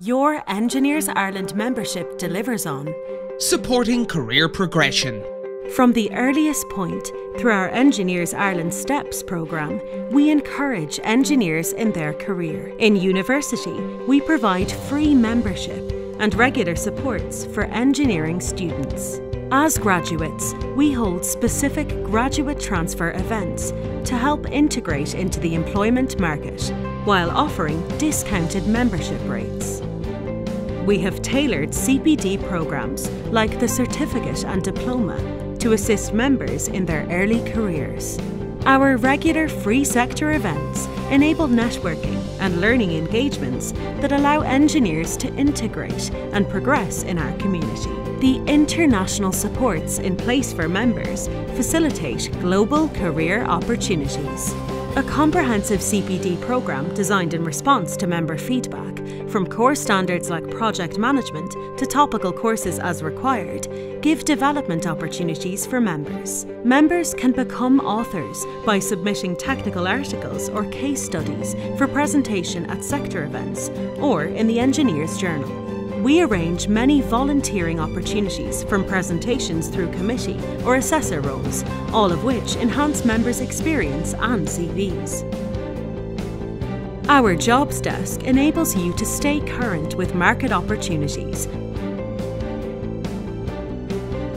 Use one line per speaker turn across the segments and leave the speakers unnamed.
Your Engineers Ireland membership delivers on
supporting career progression.
From the earliest point through our Engineers Ireland STEPS programme, we encourage engineers in their career. In university, we provide free membership and regular supports for engineering students. As graduates, we hold specific graduate transfer events to help integrate into the employment market while offering discounted membership rates. We have tailored CPD programs like the Certificate and Diploma to assist members in their early careers. Our regular free sector events enable networking and learning engagements that allow engineers to integrate and progress in our community. The international supports in place for members facilitate global career opportunities. A comprehensive CPD programme designed in response to member feedback, from core standards like project management to topical courses as required, give development opportunities for members. Members can become authors by submitting technical articles or case studies for presentation at sector events or in the Engineers Journal. We arrange many volunteering opportunities from presentations through committee or assessor roles, all of which enhance members' experience and CVs. Our Jobs Desk enables you to stay current with market opportunities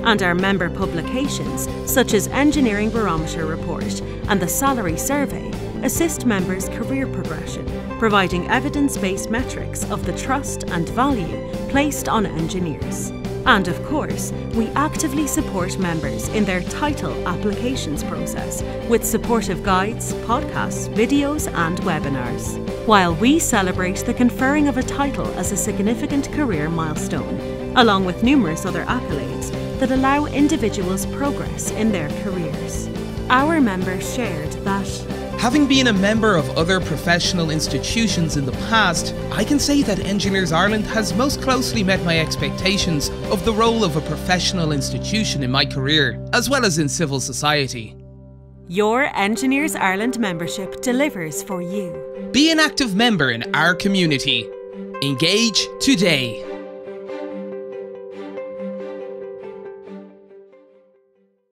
and our member publications, such as Engineering Barometer Report and the Salary Survey, assist members' career progression, providing evidence based metrics of the trust and value placed on engineers. And of course, we actively support members in their title applications process with supportive guides, podcasts, videos, and webinars. While we celebrate the conferring of a title as a significant career milestone, along with numerous other accolades that allow individuals progress in their careers. Our members shared that
Having been a member of other professional institutions in the past, I can say that Engineers Ireland has most closely met my expectations of the role of a professional institution in my career, as well as in civil society.
Your Engineers Ireland membership delivers for you.
Be an active member in our community. Engage today.